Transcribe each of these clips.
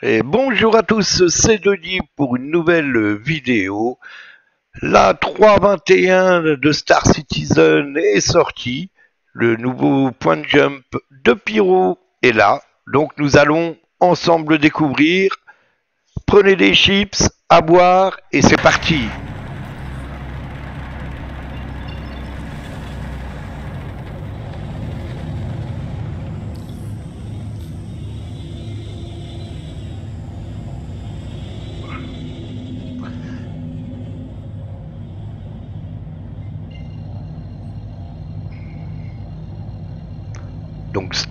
Et bonjour à tous, c'est Denis pour une nouvelle vidéo. La 321 de Star Citizen est sortie. Le nouveau point de jump de Pyro est là. Donc nous allons ensemble le découvrir. Prenez des chips à boire et c'est parti.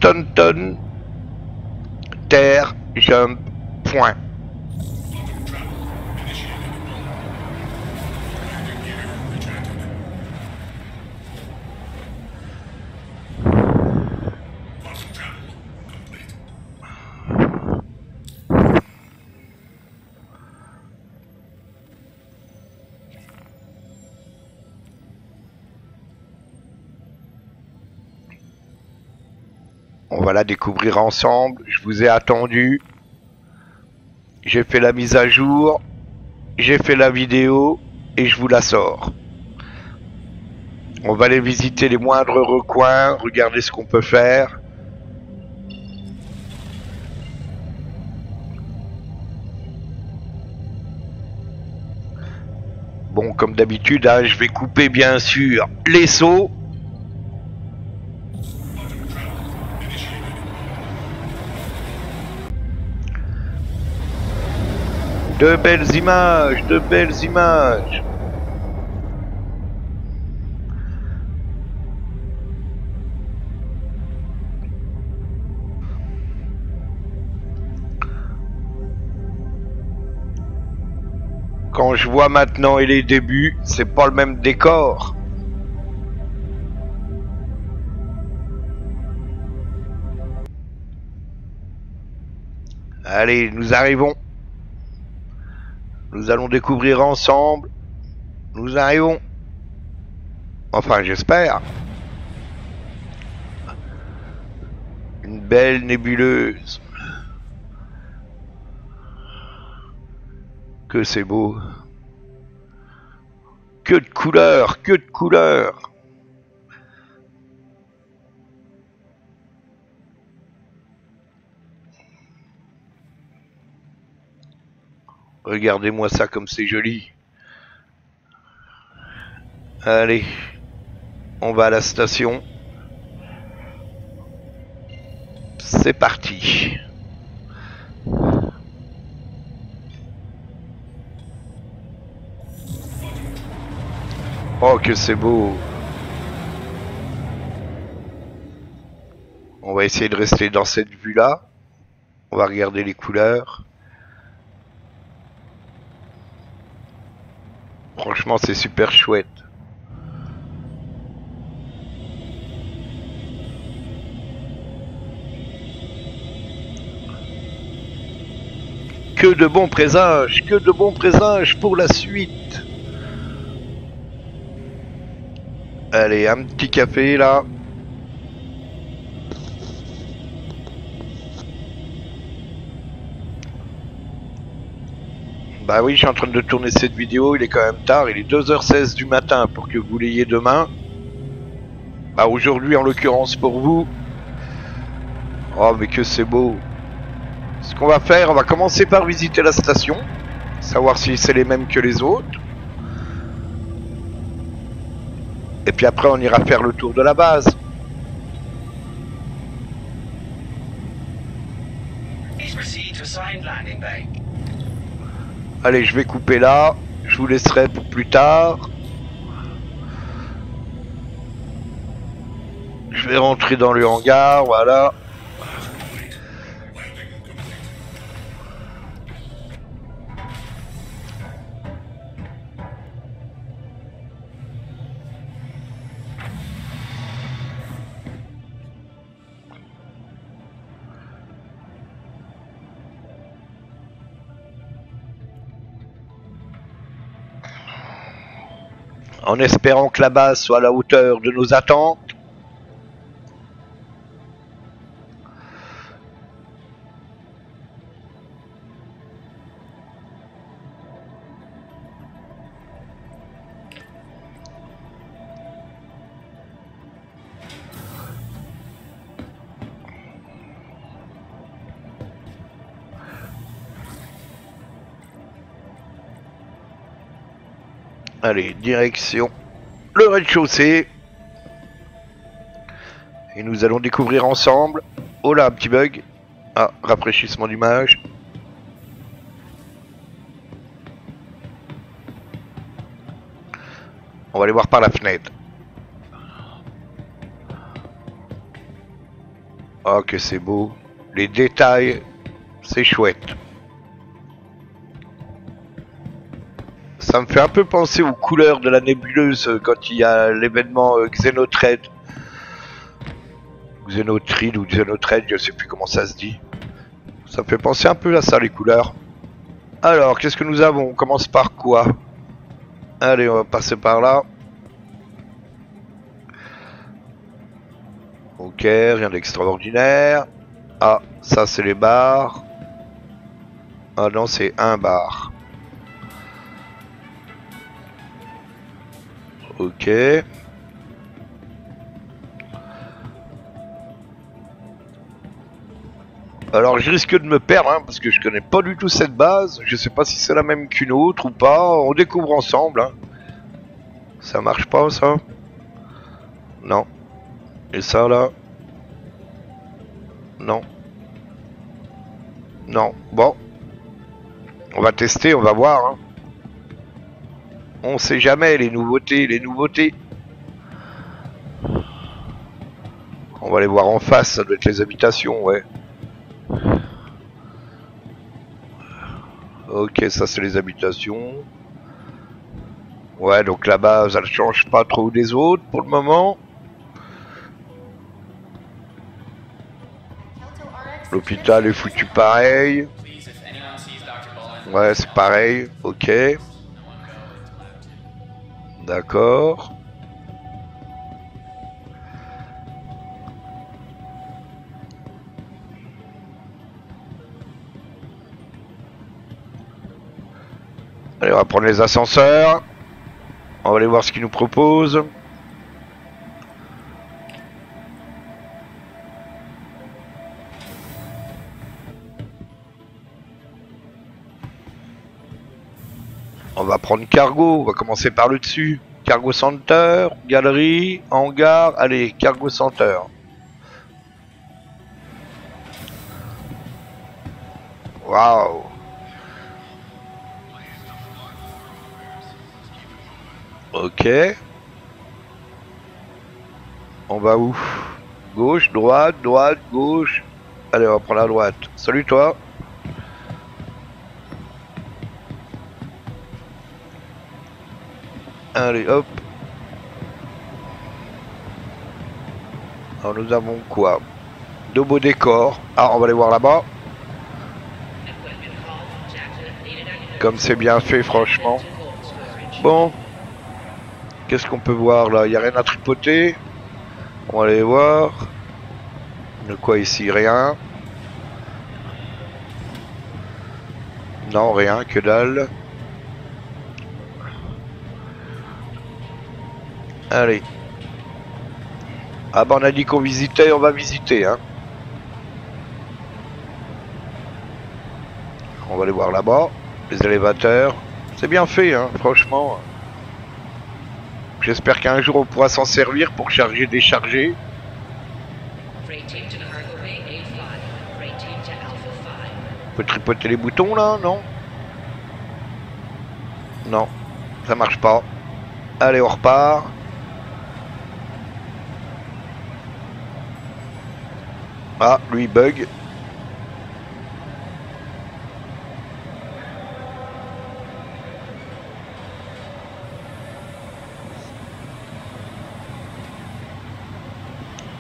Donc Stunton, terre, jump, point. On va la découvrir ensemble. Je vous ai attendu. J'ai fait la mise à jour. J'ai fait la vidéo. Et je vous la sors. On va aller visiter les moindres recoins. Regarder ce qu'on peut faire. Bon, comme d'habitude, hein, je vais couper bien sûr les sauts. De belles images, de belles images. Quand je vois maintenant et les débuts, c'est pas le même décor. Allez, nous arrivons. Nous allons découvrir ensemble. Nous arrivons. Enfin, j'espère. Une belle nébuleuse. Que c'est beau. Que de couleurs, que de couleurs. Regardez-moi ça comme c'est joli. Allez, on va à la station. C'est parti. Oh que c'est beau. On va essayer de rester dans cette vue-là. On va regarder les couleurs. Franchement, c'est super chouette. Que de bons présages, que de bons présages pour la suite. Allez, un petit café là. Bah oui, je suis en train de tourner cette vidéo, il est quand même tard, il est 2h16 du matin pour que vous l'ayez demain. Bah aujourd'hui en l'occurrence pour vous. Oh mais que c'est beau. Ce qu'on va faire, on va commencer par visiter la station. Savoir si c'est les mêmes que les autres. Et puis après on ira faire le tour de la base. Allez, je vais couper là. Je vous laisserai pour plus tard. Je vais rentrer dans le hangar, voilà. En espérant que la base soit à la hauteur de nos attentes. Allez, direction le rez-de-chaussée. Et nous allons découvrir ensemble. Oh là, un petit bug. Ah, rafraîchissement d'image. On va aller voir par la fenêtre. Oh que c'est beau. Les détails, c'est chouette. Ça me fait un peu penser aux couleurs de la nébuleuse euh, quand il y a l'événement euh, Xenotred. Xenotrid ou Xenotred, je sais plus comment ça se dit. Ça me fait penser un peu à ça les couleurs. Alors, qu'est-ce que nous avons? On commence par quoi? Allez, on va passer par là. Ok, rien d'extraordinaire. Ah, ça c'est les bars. Ah non, c'est un bar. Ok. Alors je risque de me perdre hein, parce que je connais pas du tout cette base. Je sais pas si c'est la même qu'une autre ou pas. On découvre ensemble. Hein. Ça marche pas ça? Non. Et ça là? Non. Non. Bon. On va tester, on va voir. Hein. On sait jamais les nouveautés, les nouveautés. On va les voir en face, ça doit être les habitations, ouais. Ok, ça c'est les habitations. Ouais, donc la base, elle change pas trop des autres pour le moment. L'hôpital est foutu pareil. Ouais, c'est pareil, ok. D'accord. Allez, on va prendre les ascenseurs. On va aller voir ce qu'ils nous proposent. Prendre cargo, on va commencer par le dessus. Cargo Center, galerie, hangar, allez, Cargo Center. Waouh Ok. On va où? Gauche, droite, droite, gauche. Allez, on va prendre la droite. Salut toi. Allez, hop. Alors nous avons quoi? De beaux décors. Ah, on va aller voir là-bas. Comme c'est bien fait, franchement. Bon. Qu'est-ce qu'on peut voir là? Il n'y a rien à tripoter. On va aller voir. De quoi ici? Rien. Non, rien, que dalle. Allez. Ah bah on a dit qu'on visitait, on va visiter hein. On va aller voir là-bas, les élévateurs. C'est bien fait hein, franchement. J'espère qu'un jour on pourra s'en servir pour charger, décharger. On peut tripoter les boutons là, non? Non, ça marche pas. Allez, on repart. Ah, lui bug.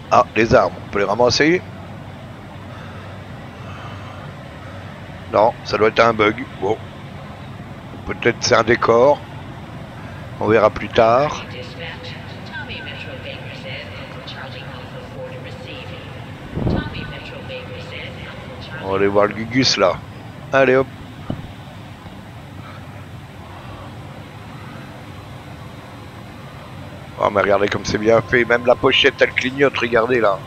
Ah, les armes, on peut les ramasser Non, ça doit être un bug. Bon. Peut-être c'est un décor. On verra plus tard. On va aller voir le Gugus là. Allez hop. Oh mais regardez comme c'est bien fait, même la pochette elle clignote, regardez là.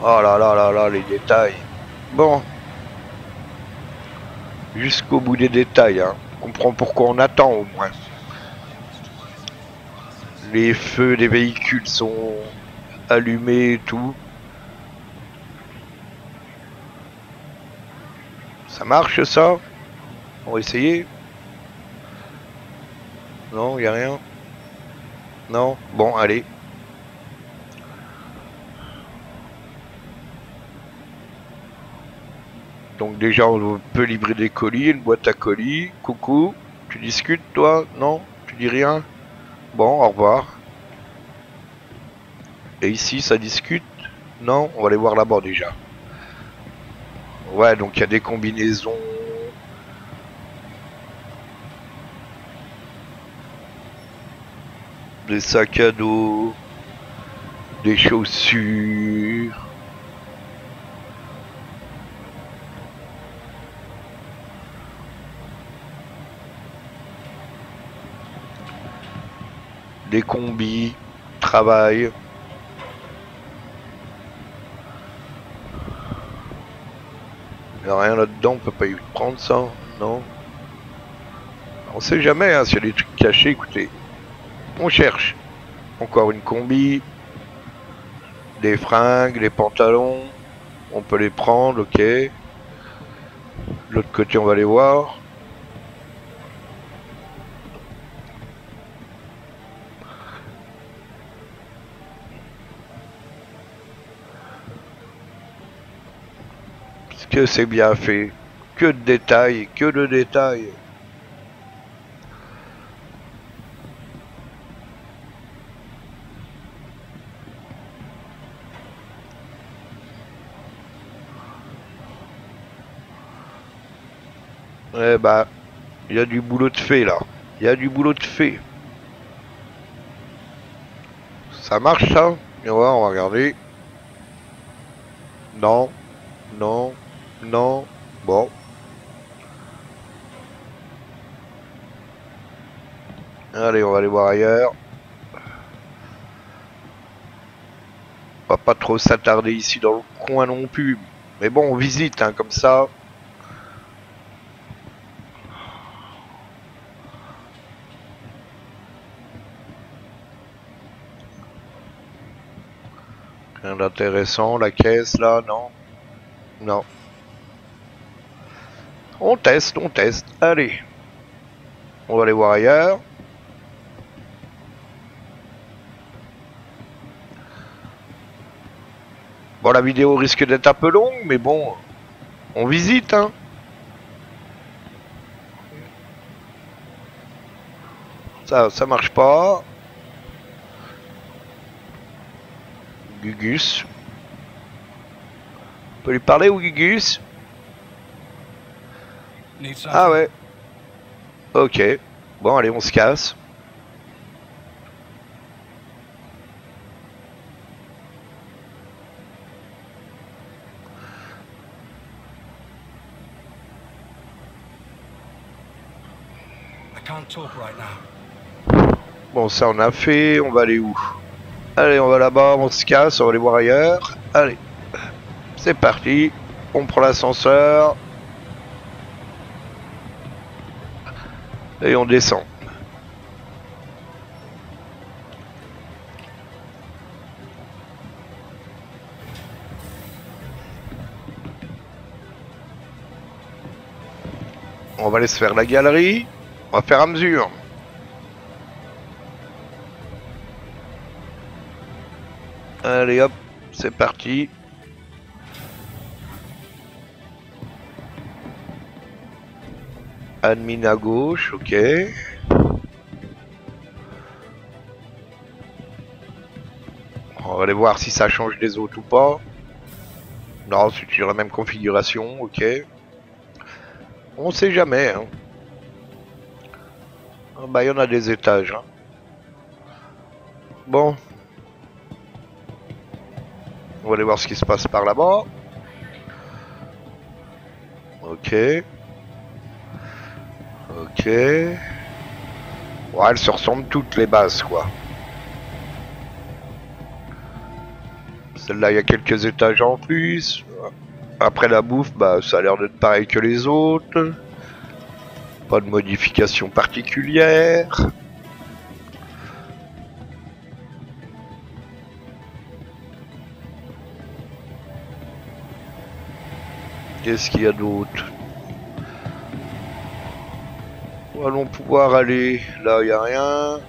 Oh là là là là, les détails. Bon. Jusqu'au bout des détails, hein. On comprend pourquoi on attend au moins. Les feux des véhicules sont allumés et tout. Ça marche ça. On va essayer. Non, y a rien. Non. Bon, allez. Donc déjà on peut livrer des colis, une boîte à colis. Coucou, tu discutes toi? Non? Tu dis rien? Bon, au revoir. Et ici ça discute? Non? On va aller voir là-bas déjà. Ouais, donc il y a des combinaisons. Des sacs à dos. Des chaussures. des combis, travail. Rien là-dedans, on peut pas y prendre ça, non On sait jamais hein, s'il y a des trucs cachés, écoutez. On cherche. Encore une combi. Des fringues, des pantalons. On peut les prendre, ok. L'autre côté, on va les voir. C'est bien fait. Que de détails, que de détails. Eh bah, il y a du boulot de fait là. Il y a du boulot de fait. Ça marche ça? On va regarder. Non, non, non. Bon. Allez, on va aller voir ailleurs. On va pas trop s'attarder ici dans le coin non plus. Mais bon, on visite, hein, comme ça. Rien d'intéressant, la caisse là, non Non. On teste, on teste. Allez. On va aller voir ailleurs. Bon, la vidéo risque d'être un peu longue, mais bon, on visite, hein. Ça, ça marche pas. Gugus. On peut lui parler ou Gugus? Ah ouais. Ok. Bon, allez, on se casse. Bon, ça on a fait. On va aller où? Allez, on va là-bas, on se casse, on va aller voir ailleurs. Allez, c'est parti. On prend l'ascenseur. Et on descend. On va aller se faire la galerie. On va faire à mesure. Allez hop, c'est parti. Admin à gauche, ok. On va aller voir si ça change des autres ou pas. Non, c'est toujours la même configuration, ok. On sait jamais. Hein. Ah bah, il y en a des étages. Hein. Bon. On va aller voir ce qui se passe par là-bas. Ok. Ok. Ouais, elles se ressemblent toutes les bases, quoi. Celle-là, il y a quelques étages en plus. Après la bouffe, bah, ça a l'air d'être pareil que les autres. Pas de modification particulière. Qu'est-ce qu'il y a d'autre? Allons pouvoir aller Là, il a rien.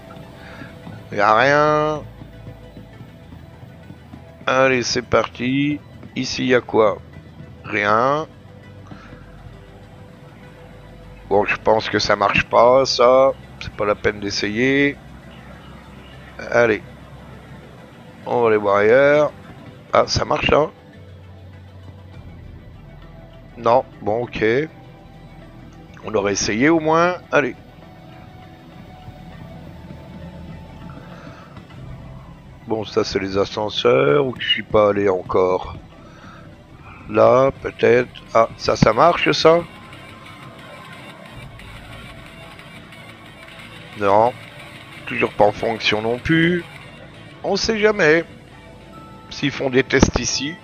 Il a rien. Allez, c'est parti. Ici, il y a quoi? Rien. Bon, je pense que ça marche pas, ça. C'est pas la peine d'essayer. Allez. On va aller voir ailleurs. Ah, ça marche là Non, bon, ok. On aurait essayé au moins. Allez. Bon, ça c'est les ascenseurs où je suis pas allé encore. Là, peut-être. Ah, ça, ça marche ça? Non. Toujours pas en fonction non plus. On sait jamais. S'ils font des tests ici.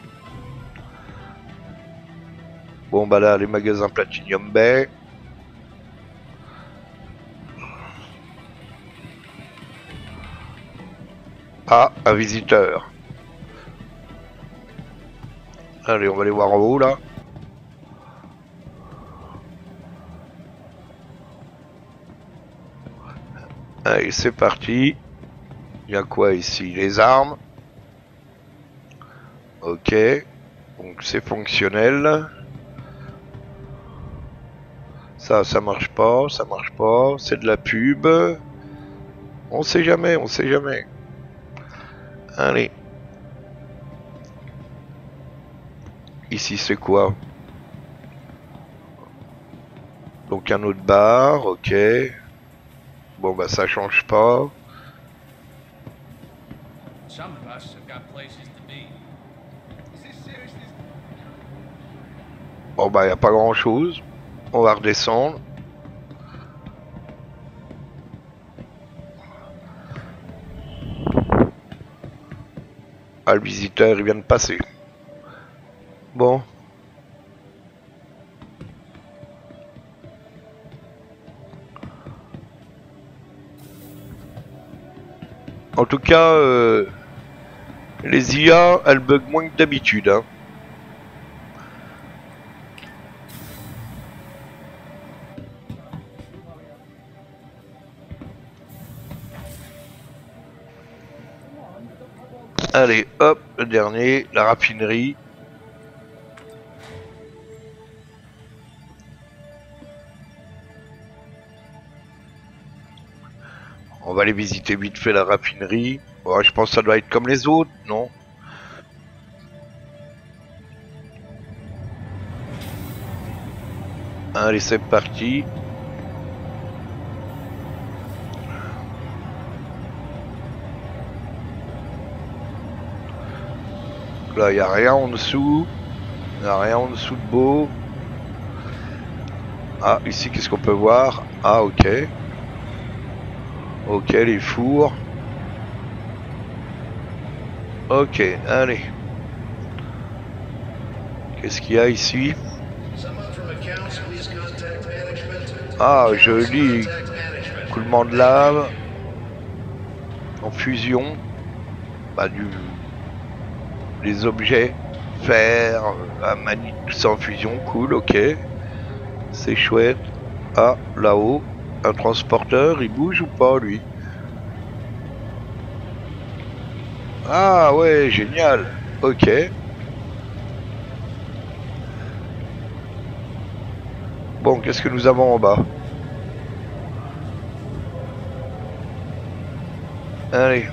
Bon bah là, les magasins Platinum Bay. Un visiteur. Allez, on va aller voir en haut là. Allez, c'est parti. Il y a quoi ici? Les armes. Ok. Donc c'est fonctionnel. Ça, ça marche pas, ça marche pas. C'est de la pub. On sait jamais, on sait jamais. Allez. Ici c'est quoi? Donc un autre bar, ok. Bon bah ça change pas. Bon bah y a pas grand chose. On va redescendre. Ah le visiteur il vient de passer. Bon. En tout cas, euh, les IA, elles bug moins que d'habitude. Hein. Allez, hop, le dernier, la raffinerie. On va aller visiter vite fait la raffinerie. je pense que ça doit être comme les autres, non? Allez, c'est parti. Là, il n'y a rien en dessous. Il n'y a rien en dessous de beau. Ah, ici, qu'est-ce qu'on peut voir? Ah, ok. Ok, les fours. Ok, allez. Qu'est-ce qu'il y a ici? Ah, joli. Coulement de lave. En fusion. Bah, du... Les objets. Fer, ça en fusion. Cool, ok. C'est chouette. Ah, là-haut un transporteur, il bouge ou pas lui? Ah ouais, génial. Ok. Bon, qu'est-ce que nous avons en bas? Allez.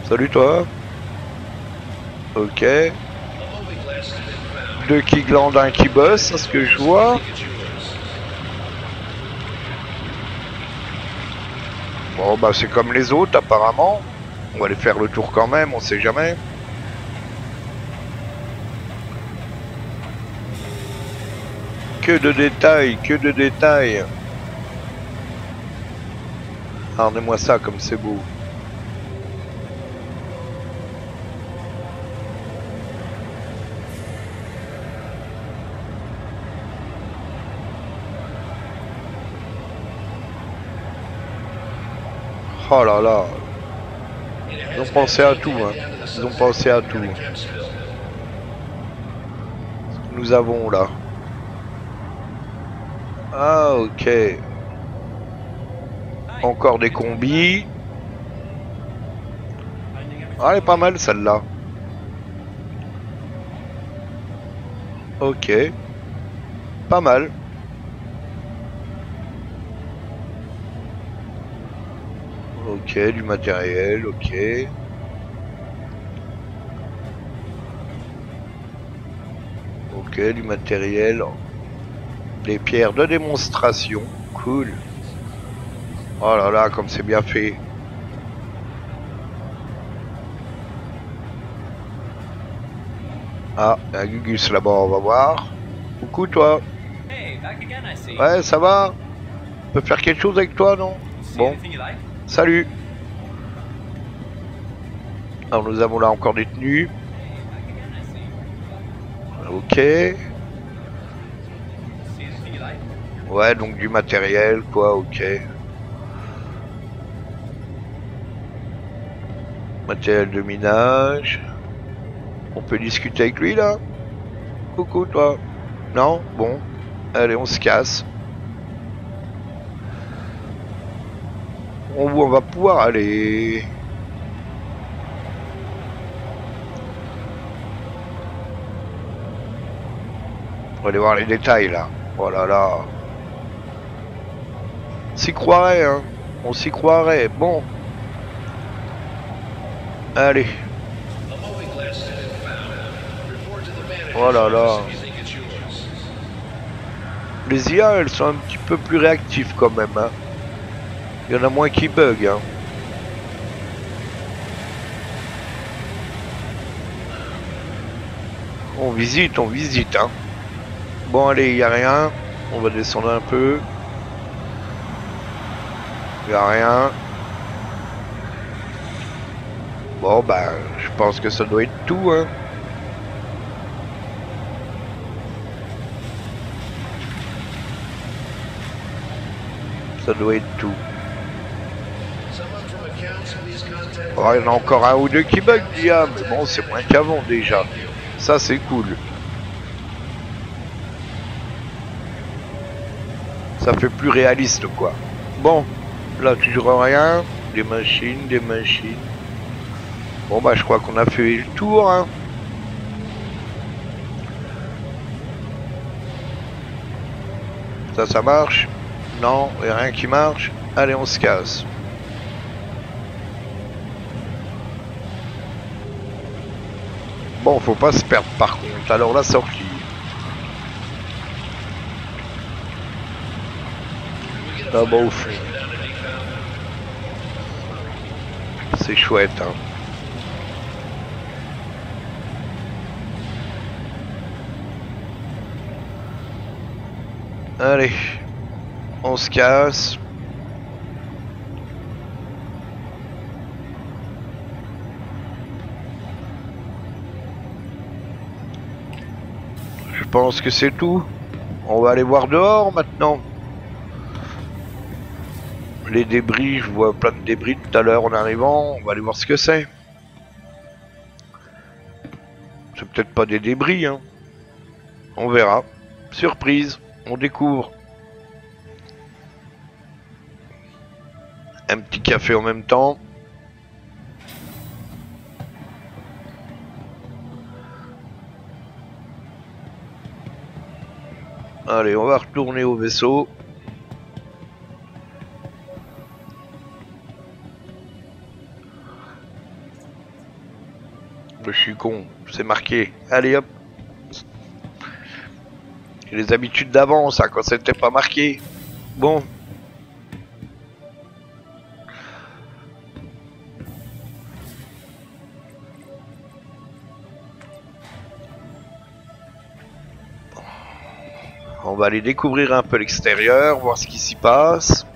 Salut toi. Ok. Deux qui glandent, un qui bosse, c'est ce que je vois. Bon bah c'est comme les autres apparemment. On va aller faire le tour quand même, on sait jamais. Que de détails, que de détails. Regardez-moi ça comme c'est beau. Oh là là. Ils ont pensé à tout, hein. Ils ont pensé à tout. nous avons là Ah, ok. Encore des combis. Ah, elle est pas mal celle-là. Ok. Pas mal. Ok, du matériel, ok. Ok, du matériel. Des pierres de démonstration. Cool. Oh là là, comme c'est bien fait. Ah, il y a un Gugus là-bas, on va voir. Coucou toi. Ouais, ça va On peut faire quelque chose avec toi, non? Bon. Salut Alors nous avons là encore des tenues. Ok. Ouais, donc du matériel, quoi, ok. Matériel de minage. On peut discuter avec lui là? Coucou toi. Non? Bon. Allez, on se casse. On, on va pouvoir aller. On va aller voir les détails là. Oh là là. On s'y croirait, hein. On s'y croirait. Bon. Allez. Oh là là. Les IA, elles sont un petit peu plus réactives quand même. Hein. Il y en a moins qui bug. Hein. On visite, on visite. Hein. Bon, allez, il a rien. On va descendre un peu. Il a rien. Bon, bah, je pense que ça doit être tout. Hein. Ça doit être tout. Oh, il y en a encore un ou deux qui bug, mais bon, c'est moins qu'avant déjà. Ça, c'est cool. Ça fait plus réaliste, quoi. Bon, là, toujours rien. Des machines, des machines. Bon, bah, je crois qu'on a fait le tour, hein. Ça, ça marche? Non, a rien qui marche? Allez, on se casse. Bon, faut pas se perdre par contre. Alors la sortie. C'est chouette, hein. Allez on se casse. Je pense que c'est tout. On va aller voir dehors maintenant. Les débris, je vois plein de débris tout à l'heure en arrivant. On va aller voir ce que c'est. C'est peut-être pas des débris, hein. On verra. Surprise, on découvre. un petit café en même temps. Allez, on va retourner au vaisseau. Je suis con, c'est marqué. Allez hop. Les habitudes d'avant, ça, quand c'était pas marqué. Bon, On va aller découvrir un peu l'extérieur, voir ce qui s'y passe.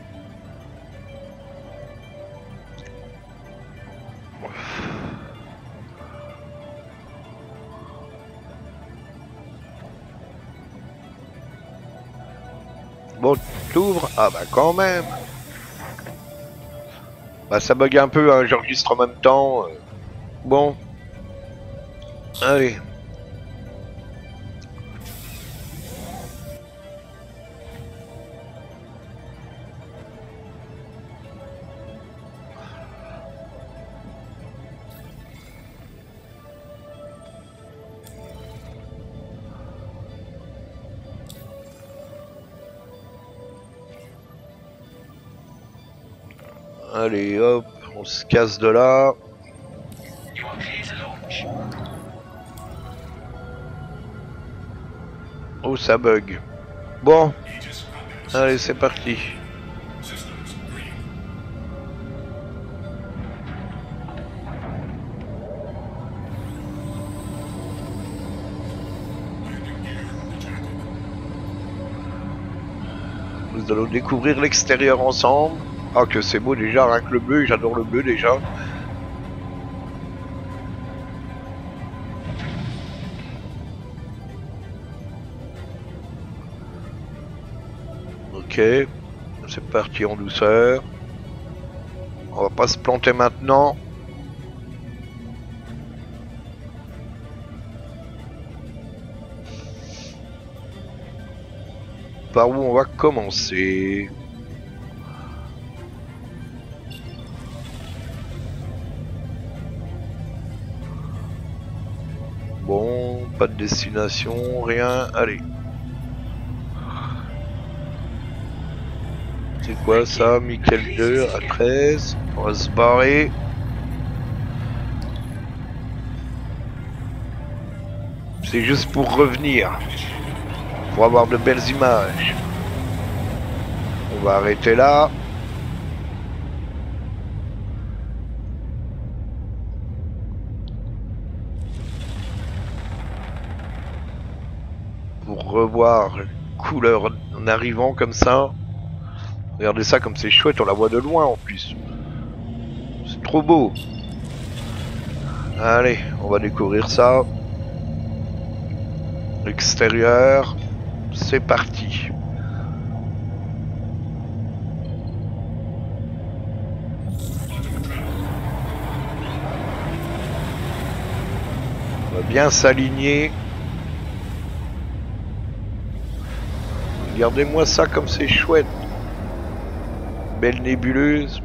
Ah bah quand même Bah ça bug un peu, hein, j'enregistre en même temps. Bon. Allez. Allez, hop, on se casse de là. Oh, ça bug. Bon, allez, c'est parti. Nous allons découvrir l'extérieur ensemble. Ah que c'est beau déjà, rien que le bleu, j'adore le bleu déjà. Ok, c'est parti en douceur. On va pas se planter maintenant. Par où on va commencer? Bon, pas de destination, rien, allez. C'est quoi ça Michael 2 à 13, on va se barrer. C'est juste pour revenir pour avoir de belles images. On va arrêter là. Revoir couleur en arrivant comme ça. Regardez ça comme c'est chouette, on la voit de loin en plus. C'est trop beau. Allez, on va découvrir ça. L'extérieur c'est parti. On va bien s'aligner. Regardez-moi ça comme c'est chouette. Belle nébuleuse.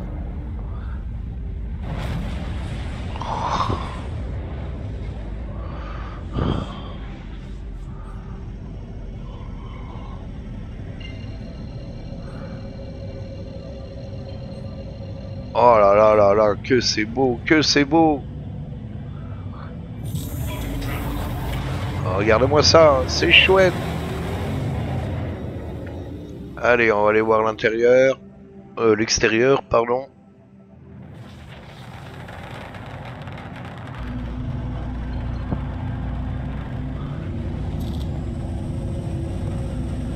Oh là là là là, que c'est beau, que c'est beau oh, Regarde-moi ça, c'est chouette Allez, on va aller voir l'intérieur. Euh, l'extérieur, pardon.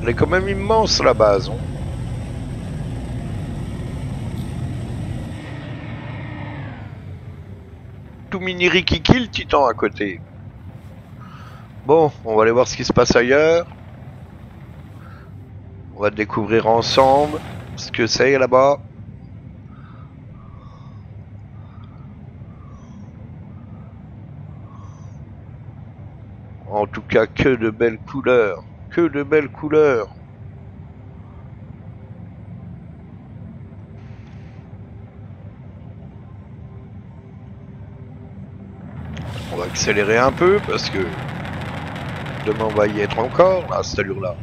Elle est quand même immense la base. Hein. tout mini rikiki le titan à côté. Bon, on va aller voir ce qui se passe ailleurs. On va découvrir ensemble ce que c'est là-bas? En tout cas, que de belles couleurs. Que de belles couleurs. accélérer un peu parce que demain on va y être encore à cette allure là.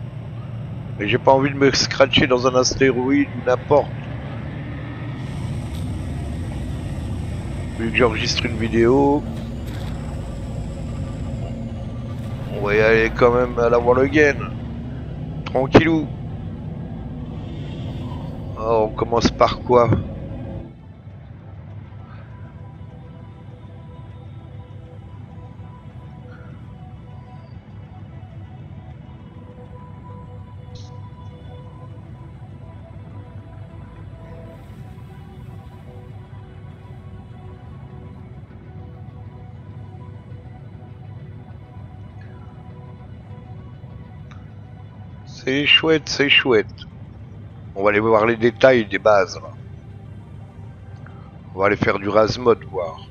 Mais j'ai pas envie de me scratcher dans un astéroïde ou n'importe. Vu que j'enregistre une vidéo, on va y aller quand même à la gain. Tranquillou. Oh, on commence par quoi? C'est chouette, c'est chouette. On va aller voir les détails des bases. On va aller faire du rasmod voir.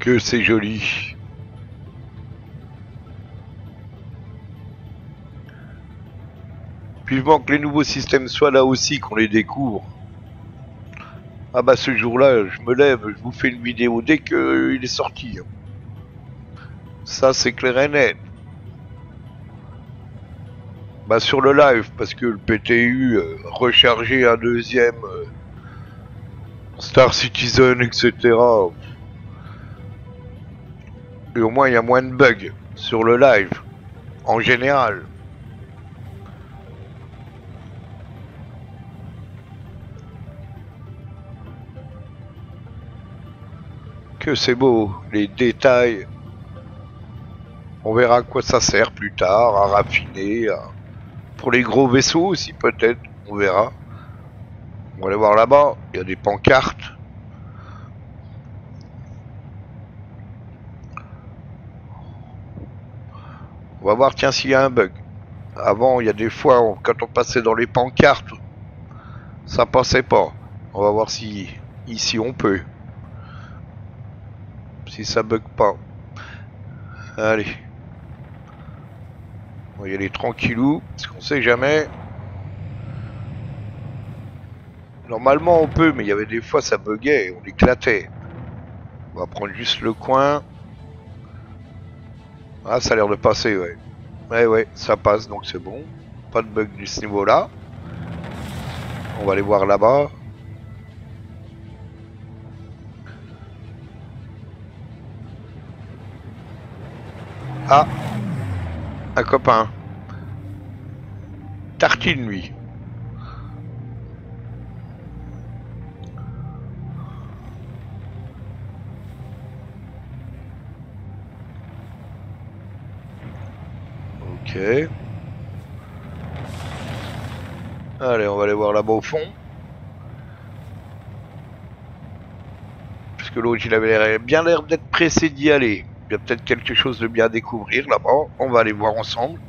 Que c'est joli. Vivement que les nouveaux systèmes soient là aussi, qu'on les découvre. Ah bah ce jour-là, je me lève, je vous fais une vidéo dès qu'il est sorti. Ça, c'est clair et net. Bah, sur le live, parce que le PTU euh, recharger un deuxième euh, Star Citizen, etc. Et au moins, il y a moins de bugs sur le live, en général. Que c'est beau, les détails. On verra à quoi ça sert plus tard, à raffiner, pour les gros vaisseaux aussi peut-être, on verra. On va aller voir là-bas, il y a des pancartes. On va voir tiens s'il y a un bug. Avant, il y a des fois, quand on passait dans les pancartes, ça passait pas. On va voir si ici on peut si ça bug pas. Allez. On va y aller tranquillou, parce qu'on sait jamais. Normalement on peut, mais il y avait des fois ça buguait, on éclatait. On va prendre juste le coin. Ah, ça a l'air de passer, ouais. Ouais, ouais, ça passe, donc c'est bon. Pas de bug de ce niveau-là. On va aller voir là-bas. Ah Un copain. Tartine, lui. Ok. Allez, on va aller voir là-bas au fond. Parce que l'autre, il avait bien l'air d'être pressé d'y aller. Il y a peut-être quelque chose de bien à découvrir là-bas. On va aller voir ensemble.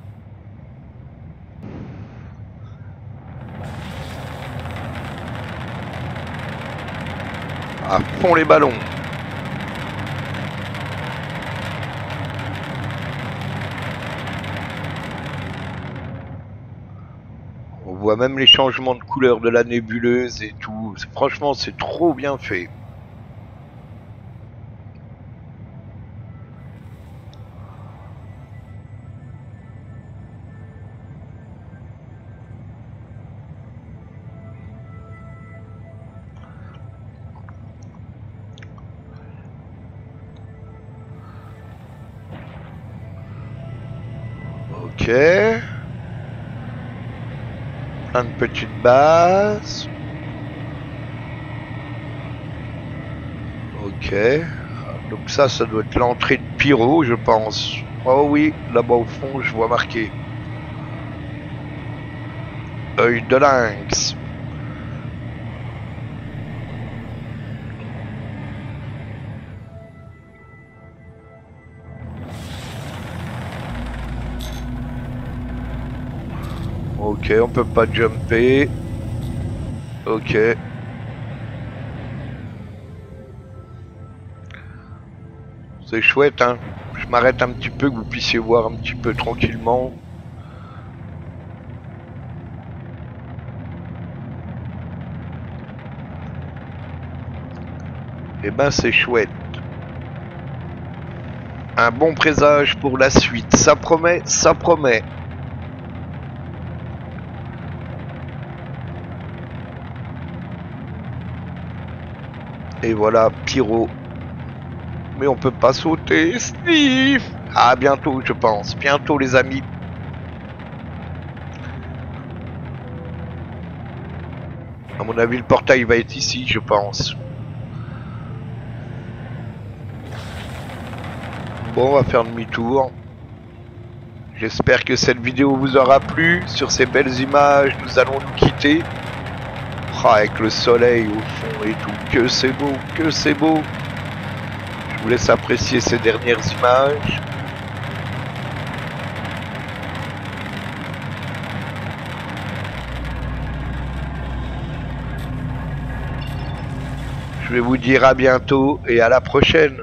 À fond les ballons. On voit même les changements de couleur de la nébuleuse et tout. Franchement, c'est trop bien fait. Ok. Plein de petites bases. Ok. Donc ça, ça doit être l'entrée de Pyro, je pense. Oh oui, là-bas au fond, je vois marqué. Œil de lynx. Ok, on peut pas jumper. Ok. C'est chouette, hein. Je m'arrête un petit peu que vous puissiez voir un petit peu tranquillement. Eh ben c'est chouette. Un bon présage pour la suite. Ça promet, ça promet. Et voilà, Pyro. Mais on peut pas sauter. Sniff Ah, bientôt, je pense. Bientôt, les amis. À mon avis, le portail va être ici, je pense. Bon, on va faire demi-tour. J'espère que cette vidéo vous aura plu. Sur ces belles images, nous allons nous quitter avec le soleil au fond et tout. Que c'est beau, que c'est beau. Je vous laisse apprécier ces dernières images. Je vais vous dire à bientôt et à la prochaine.